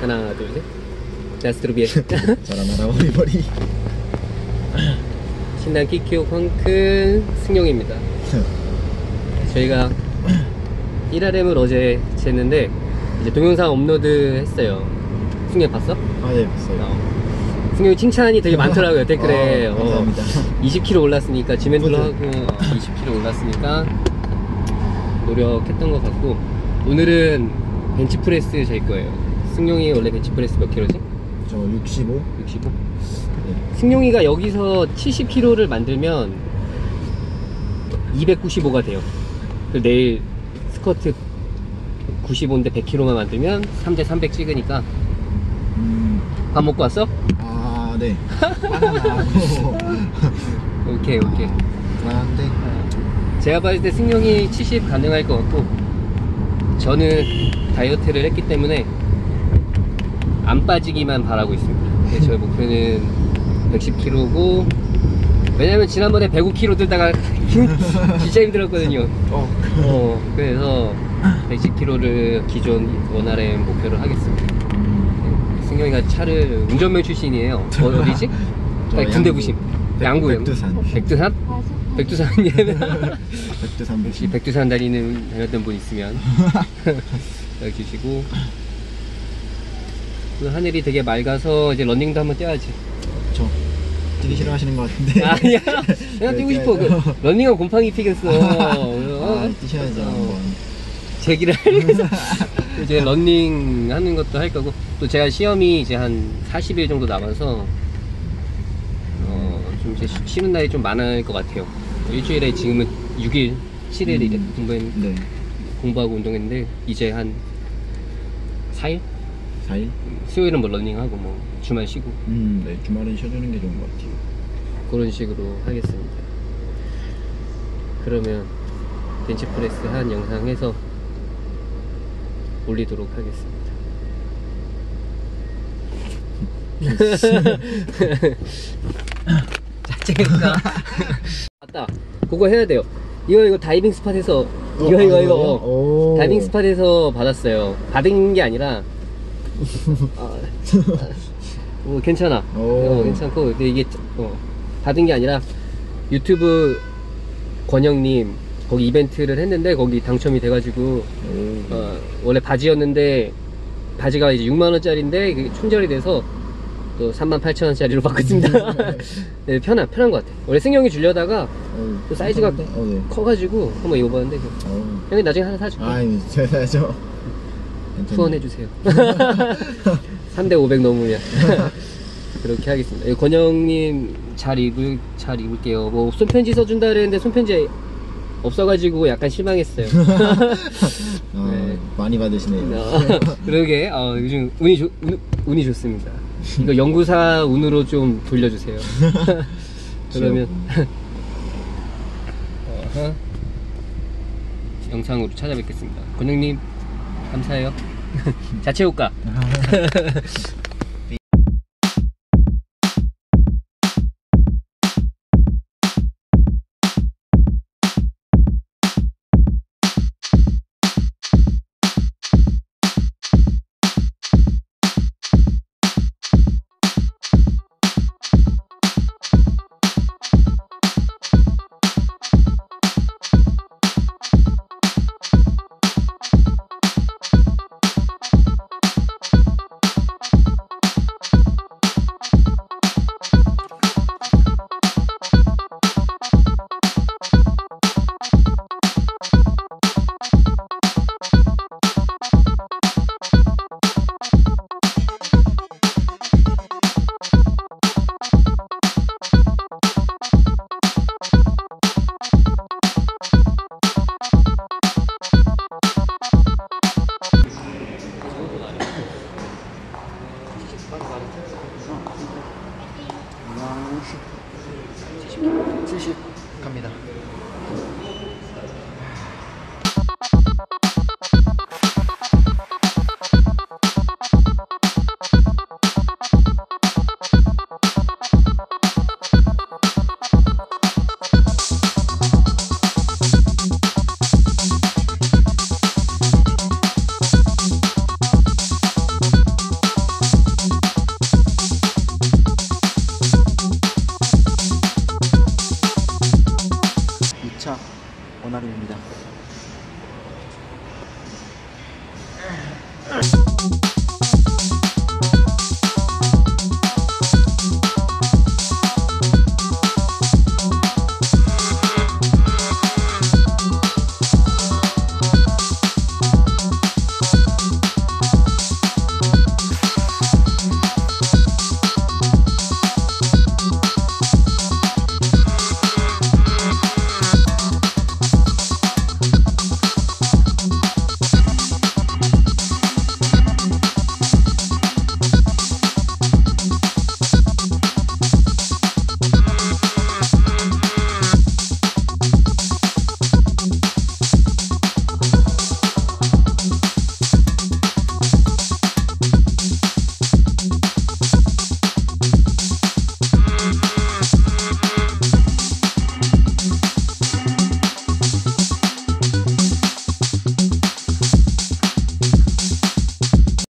하나 둘셋 나스트로비에 자라나라 머리머리 신당 키키오 펑크 승용입니다 저희가 1RM을 어제 쟀는데 이제 동영상 업로드 했어요 승용 봤어? 아네 봤어요 어. 승용이 칭찬이 되게 많더라고요 댓글에 아, 감사합니다. 20kg 올랐으니까 맞아요. 하고 20kg 올랐으니까 노력했던 것 같고 오늘은 벤치프레스 잴 거예요 승용이 원래 벤치프레스 몇 킬로지? 저 65? 65? 네. 승용이가 여기서 70kg를 만들면 295가 돼요 그 내일 스쿼트 95인데 100kg만 만들면 3대 300 찍으니까 음, 밥 먹고 왔어? 아, 네. 바나나하고. 오케이 오케이 그만한데. 제가 봤을 때 승용이 70 가능할 것 같고 저는 다이어트를 했기 때문에 안 빠지기만 바라고 있습니다 저의 목표는 110kg고 왜냐면 지난번에 105kg 들다가 진짜 힘들었거든요 어. 어, 그래서 110kg를 기존 원RM 목표로 하겠습니다 음, 승용이가 차를 운전면 출신이에요 어, 어디지? 저 아니, 군대 백- 양구 백두산. 백두산? 백두산이면 백두산 혹시 백두산. 백두산 다니는 다녔던 분 있으면 주시고 오늘 하늘이 되게 맑아서 이제 런닝도 한번 뛰어야지 저 뛰기 싫어하시는 것 같은데. 아니야 그냥 뛰고 싶어 그, 런닝은 곰팡이 피겠어 아, 어? 뛰셔야죠, 어. 제기를 하면서 이제 런닝 하는 것도 할 거고 또 제가 시험이 이제 한 40일 정도 남아서 어, 좀 이제 쉬- 쉬는 날이 좀 많을 것 같아요 일주일에 지금은 6일 7일 이제 음. 공부했, 네. 공부하고 운동했는데 이제 한 4일? 4일? 수요일은 뭐 런닝하고 뭐 주말 쉬고 음, 네. 주말은 쉬어주는 게 좋은 것 같아요. 그런 식으로 하겠습니다 그러면 벤치프레스 한 영상 해서 올리도록 하겠습니다 자체가 맞다 그거 해야 돼요 이거 이거 다이빙 스팟에서 이거 어, 이거 아, 이거? 어. 오. 다이빙 스팟에서 받았어요 받은 게 아니라 아, 어, 괜찮아 오. 어, 괜찮고 근데 이게 어, 받은 게 아니라 유튜브 권영님 거기 이벤트를 했는데 거기 당첨이 돼가지고 오. 어, 원래 바지였는데 바지가 이제 6만 원짜리인데 그게 충전이 돼서 또 38,000원짜리로 바꿨습니다 네, 편한 편한 것 같아 원래 승용이 주려다가 어, 또 사이즈가 어, 네. 커가지고 한번 입어봤는데 어. 형이 나중에 하나 사줄게 아, 이거 제가 죠 후원해주세요. 3대 500 넘으면. 그렇게 하겠습니다. 예, 권영님 잘 입을 잘 입을게요. 뭐 손편지 써준다 그랬는데 손편지 없어가지고 약간 실망했어요. 어, 네. 많이 받으시네요. 어, 그러게. 어, 요즘 운이 좋 운, 운이 좋습니다. 이거 연구사 운으로 좀 돌려주세요. 그러면. 영상으로 찾아뵙겠습니다. 권영님 감사해요 자체 효과 칠십 갑니다.